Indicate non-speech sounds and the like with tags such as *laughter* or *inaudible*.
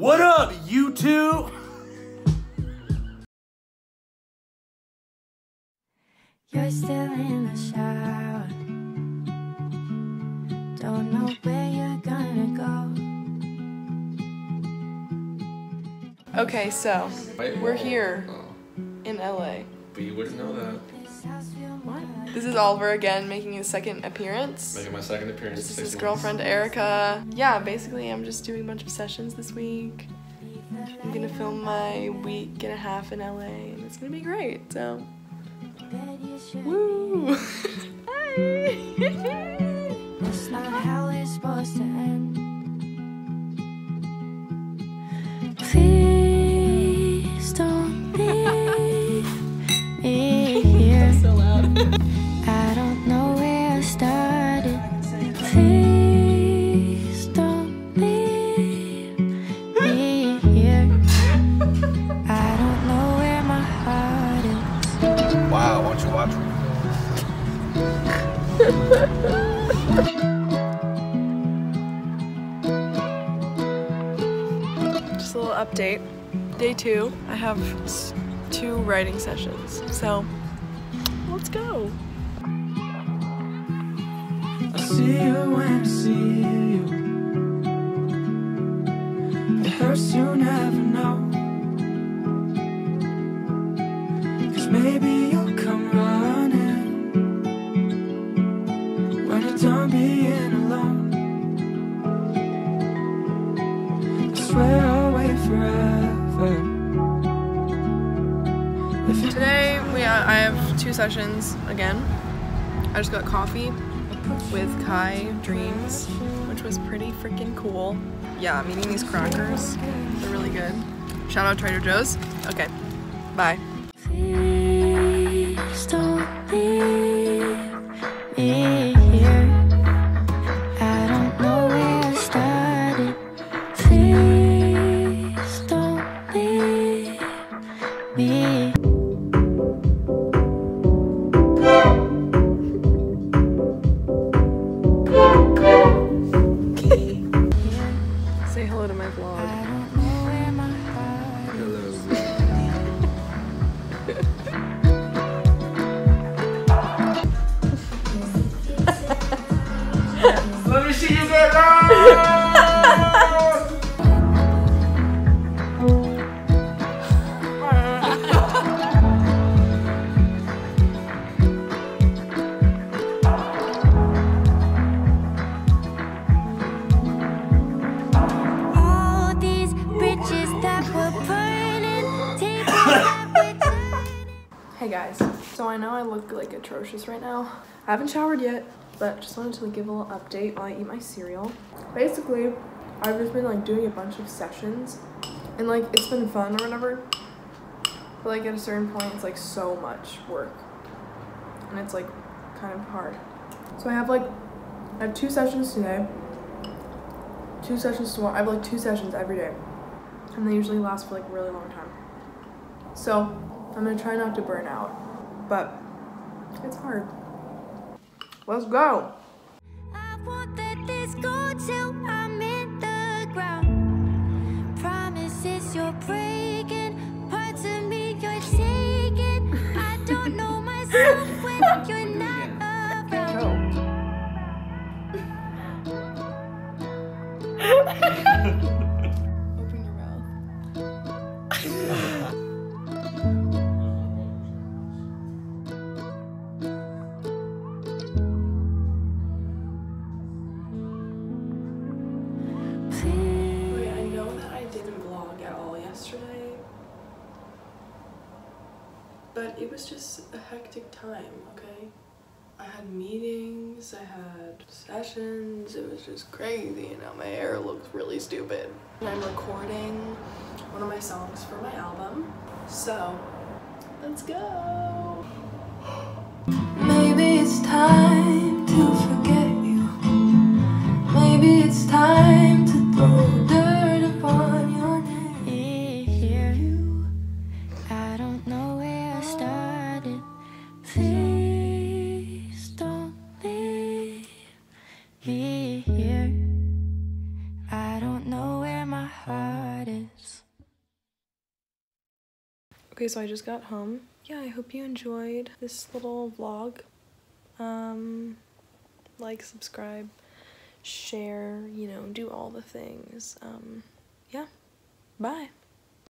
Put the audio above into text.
What up, you two? You're still in the shower. Don't know where you're gonna go. Okay, so Wait, we're whoa. here Oh, in LA. but you wouldn't know that. What? This is Oliver again making his second appearance. Making my second appearance. This is his six girlfriend months. Erica. Yeah, basically I'm just doing a bunch of sessions this week. I'm gonna film my week and a half in LA and it's gonna be great, so woo! *laughs* Hi! *laughs* Just a little update. Day two, I have two writing sessions. So let's go. I see you when I see you. It hurts you never know. Being alone. I swear I'll wait forever. If Today we uh, I have two sessions again. I just got coffee with Kai Dreams, which was pretty freaking cool. Yeah, I'm eating these crackers. They're really good. Shout out Trader Joe's. Okay, bye. Me. *laughs* Say hello to my I vlog. don't know where my heart *laughs* Let me see you get loud! Guys, so I know I look like atrocious right now. I haven't showered yet, but just wanted to give a little update while I eat my cereal. Basically, I've just been like doing a bunch of sessions and like it's been fun or whatever. But like at a certain point it's like so much work. And it's like kind of hard. So I have like I have two sessions today. Two sessions tomorrow. I have like two sessions every day. And they usually last for like a really long time. So I'm gonna try not to burn out, but it's hard. Let's go. *laughs* *laughs* but it was just a hectic time, okay? I had meetings, I had sessions, it was just crazy, you know, my hair looks really stupid. And I'm recording one of my songs for my album, so let's go! Okay, so I just got home. Yeah, I hope you enjoyed this little vlog. Um, like, subscribe, share, you know, do all the things. Um, yeah, bye.